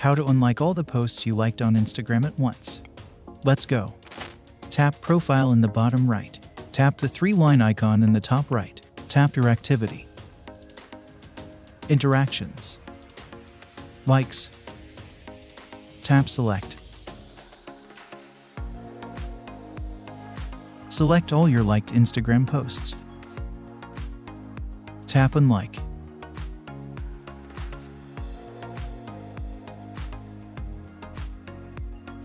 How to unlike all the posts you liked on Instagram at once. Let's go. Tap Profile in the bottom right. Tap the three-line icon in the top right. Tap your activity. Interactions. Likes. Tap Select. Select all your liked Instagram posts. Tap Unlike.